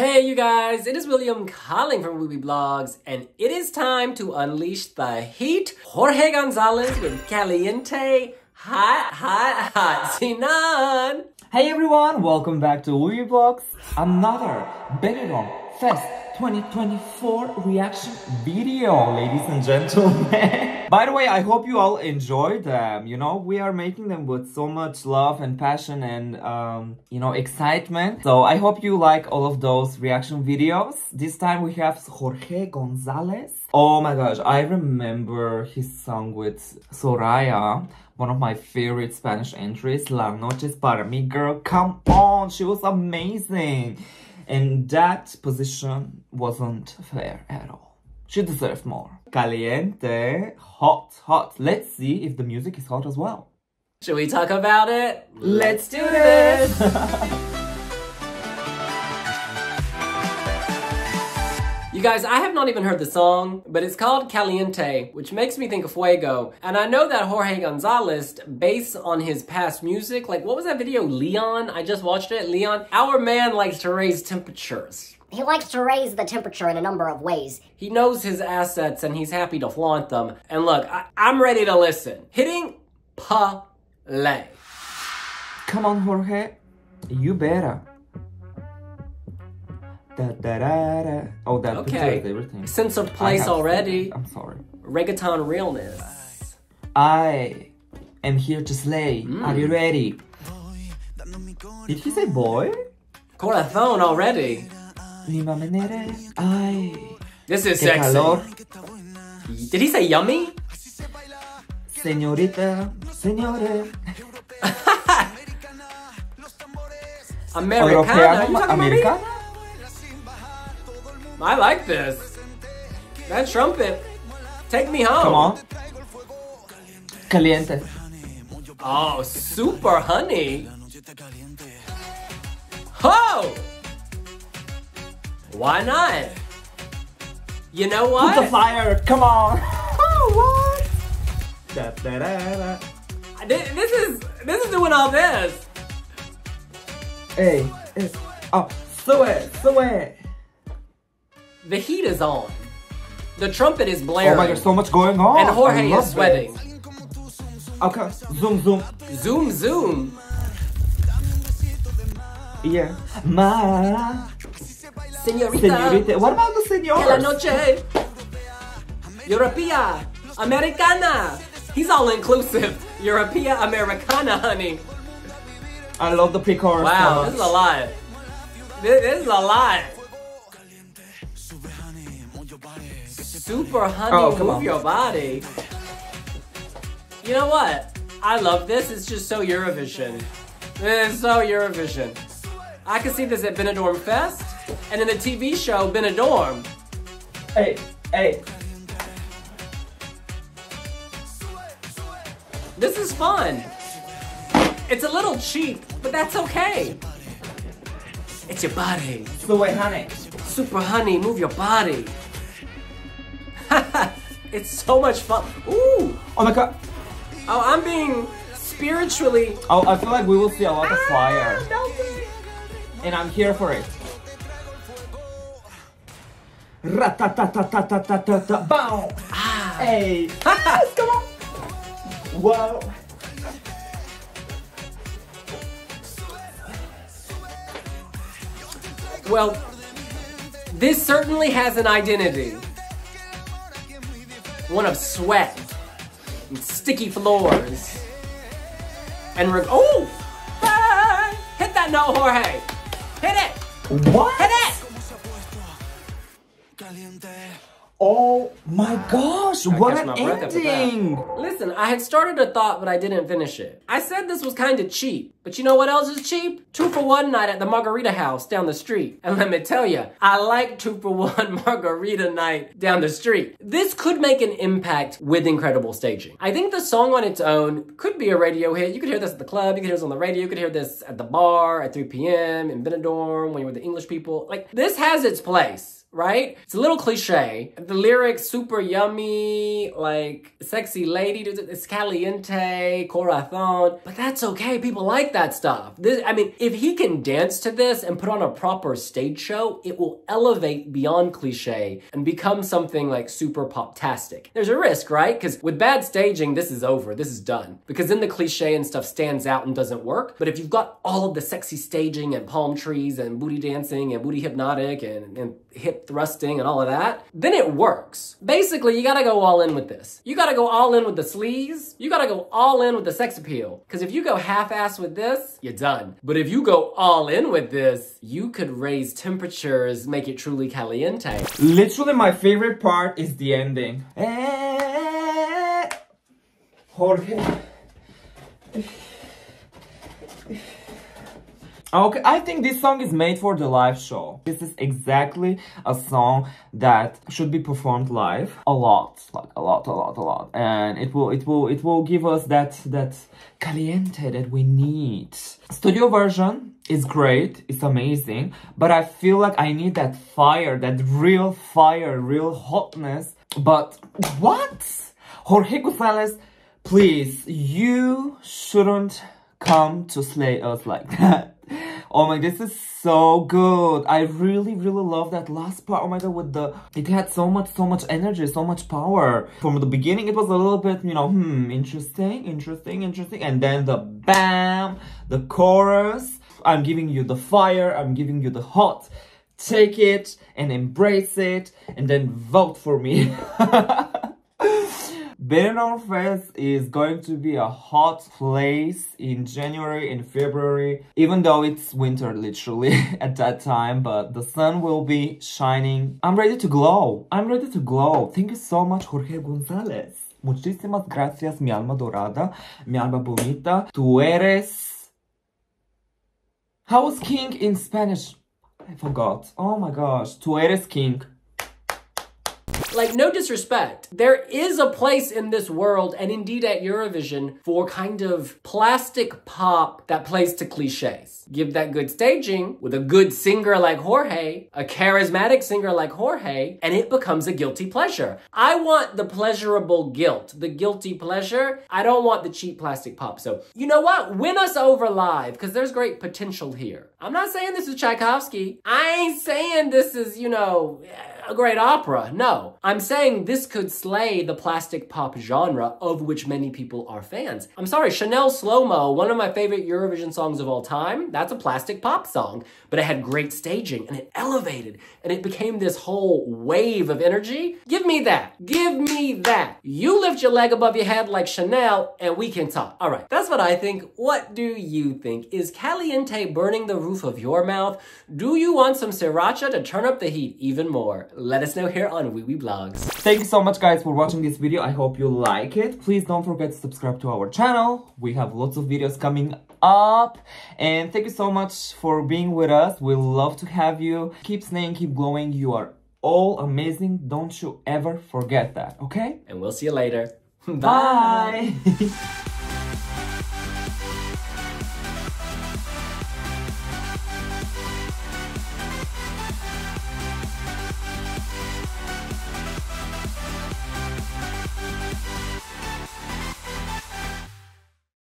Hey you guys, it is William calling from Wiwibloggs, and it is time to unleash the heat. Jorge Gonzalez with Caliente, hot, hot, hot, Cinan. Hey everyone, welcome back to Wiwibloggs, another Benidorm Fest 2024 reaction video, ladies and gentlemen. By the way, I hope you all enjoyed them. You know, we are making them with so much love and passion and, um, you know, excitement. So I hope you like all of those reaction videos. This time we have Jorge Gonzalez. Oh my gosh, I remember his song with Soraya one of my favorite Spanish entries, La Noche es para mi girl. Come on, she was amazing. And that position wasn't fair at all. She deserved more. Caliente, hot, hot. Let's see if the music is hot as well. Should we talk about it? Let's do this! You guys, I have not even heard the song, but it's called Caliente, which makes me think of Fuego. And I know that Jorge Gonzalez, based on his past music, like what was that video, Leon? I just watched it, Leon. Our man likes to raise temperatures. He likes to raise the temperature in a number of ways. He knows his assets and he's happy to flaunt them. And look, I am ready to listen. Hitting play. Come on, Jorge. You better. Da, da, da, da. Oh, that okay. everything. Sense of place already. I'm sorry. Reggaeton realness. I am here to slay. Mm. Are you ready? Did he say boy? Corazón already. Ay. This is sexy. Calor. Did he say yummy? Señorita, señores. Americana. Americana? I like this. That trumpet. Take me home. Come on. Caliente. Oh, super honey. Oh! Why not? You know what? Put the fire. Come on. Oh, what? Da, da, da, da. This is this is doing all this. Hey, hey. Oh, sweat, sweat. The heat is on. The trumpet is blaring. Oh my, there's so much going on. And Jorge is sweating. Okay, zoom, zoom. Zoom, zoom. Yeah. Ma. Señorita. Señorita. What about the señor? la noche. Europea. Americana. He's all inclusive. Europea Americana, honey. I love the pre-chorus. Wow, this is a lot. This, this is a lot. Super honey, oh, move on. your body. You know what? I love this. It's just so Eurovision. It's so Eurovision. I could see this at Benidorm Fest and in the TV show Benidorm. Hey, hey. This is fun. It's a little cheap, but that's okay. It's your body. The way honey. Super honey, move your body. it's so much fun. Ooh. Oh my god. Oh, I'm being spiritually. Oh, I feel like we will see a lot of fire. and I'm here for it. Ratatatatatatatata. Boom. Ah. Hey. yes, come on. Whoa. Well, this certainly has an identity one of sweat and sticky floors. And we're, oh! Hit that note, Jorge! Hit it! What? Hit it! Oh my gosh, what an ending! Listen, I had started a thought, but I didn't finish it. I said this was kind of cheap, but you know what else is cheap? Two for one night at the Margarita House down the street. And let me tell you, I like two for one Margarita night down the street. This could make an impact with incredible staging. I think the song on its own could be a radio hit. You could hear this at the club, you could hear this on the radio, you could hear this at the bar at 3 p.m. in Benidorm when you're with the English people. Like, this has its place right? It's a little cliche. the lyrics super yummy, like sexy lady, it's caliente, corazon, but that's okay. People like that stuff. This, I mean, if he can dance to this and put on a proper stage show, it will elevate beyond cliche and become something like super pop-tastic. There's a risk, right? Because with bad staging, this is over. This is done. Because then the cliche and stuff stands out and doesn't work. But if you've got all of the sexy staging and palm trees and booty dancing and booty hypnotic and, and hip thrusting and all of that, then it works. Basically, you gotta go all in with this. You gotta go all in with the sleaze. You gotta go all in with the sex appeal. Because if you go half-ass with this, you're done. But if you go all in with this, you could raise temperatures, make it truly caliente. Literally, my favorite part is the ending. Eh, Jorge. Okay, I think this song is made for the live show. This is exactly a song that should be performed live a lot, like a lot, a lot, a lot, and it will, it will, it will give us that that caliente that we need. Studio version is great, it's amazing, but I feel like I need that fire, that real fire, real hotness. But what? Jorge Gonzalez, please, you shouldn't come to slay us like that. Oh my, this is so good. I really, really love that last part. Oh my god, with the, it had so much, so much energy, so much power. From the beginning, it was a little bit, you know, hmm, interesting, interesting, interesting. And then the bam, the chorus. I'm giving you the fire, I'm giving you the hot. Take it and embrace it and then vote for me. Benidorm Fest is going to be a hot place in January and February, even though it's winter literally at that time, but the sun will be shining. I'm ready to glow. I'm ready to glow. Thank you so much, Jorge Gonzalez. Muchísimas gracias, mi alma dorada, mi alma bonita. Tú eres... How was king in Spanish? I forgot. Oh my gosh. Tú eres king. Like, no disrespect. There is a place in this world, and indeed at Eurovision, for kind of plastic pop that plays to cliches. Give that good staging with a good singer like Jorge, a charismatic singer like Jorge, and it becomes a guilty pleasure. I want the pleasurable guilt, the guilty pleasure. I don't want the cheap plastic pop. So, you know what? Win us over live, because there's great potential here. I'm not saying this is Tchaikovsky. I ain't saying this is, you know, a great opera. No, I'm saying this could slay the plastic pop genre of which many people are fans. I'm sorry, Chanel SloMo, one of my favorite Eurovision songs of all time, that's a plastic pop song, but it had great staging and it elevated and it became this whole wave of energy. Give me that. Give me that. You lift your leg above your head like Chanel and we can talk. All right, that's what I think. What do you think? Is caliente burning the roof of your mouth? Do you want some sriracha to turn up the heat even more? Let us know here on Wiwibloggs. Thank you so much guys for watching this video. I hope you like it. Please don't forget to subscribe to our channel. We have lots of videos coming up. And thank you so much for being with us. We love to have you. Keep staying, keep glowing. You are all amazing. Don't you ever forget that, okay? And we'll see you later. Bye.